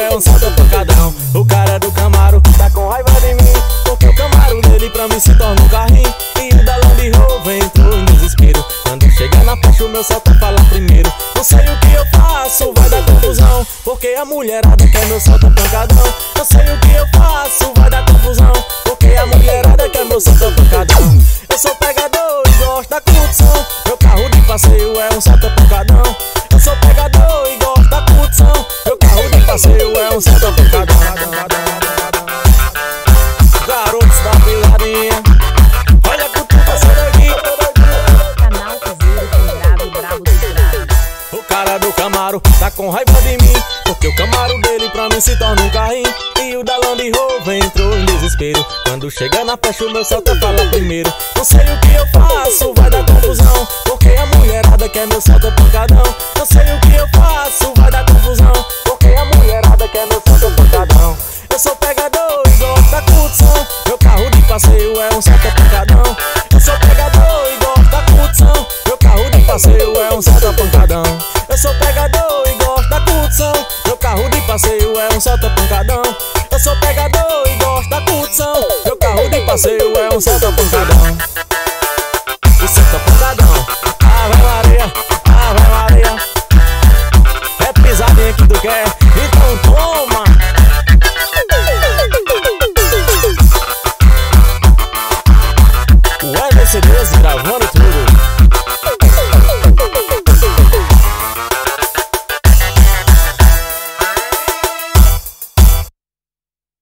é um salto pancadão. O cara do Camaro tá com raiva de mim. Porque o Camaro dele pra mim se torna um carrinho. E o da Land Rover entrou em desespero. Quando chegar na faixa, o meu salto fala primeiro. Não sei o que eu faço, vai dar confusão. Porque a mulherada quer meu salto pancadão. Não sei o que eu faço, vai dar confusão. Com raiva de mim Porque o Camaro dele pra mim se torna um carrinho. E o da Land Rover entrou em desespero. Quando chega na festa o meu salto fala primeiro. Não sei o que eu faço, vai dar confusão Porque a mulherada quer meu salto pancadão. Não sei o que eu faço, vai dar confusão Porque a mulherada quer meu salto pancadão. Eu sou pegador e gosto da curtição Meu carro de passeio é um salto pancadão. Eu sou pegador e gosto da curtição Meu carro de passeio é um salto pancadão eu sou pegador e gosto da curtição. Meu carro de passeio é um solta pancadão. Eu sou pegador e gosto da curtição. Meu carro de passeio é um solta pancadão. O solta pancadão. Ave Maria, Ave Maria. É pisadinha que tu quer.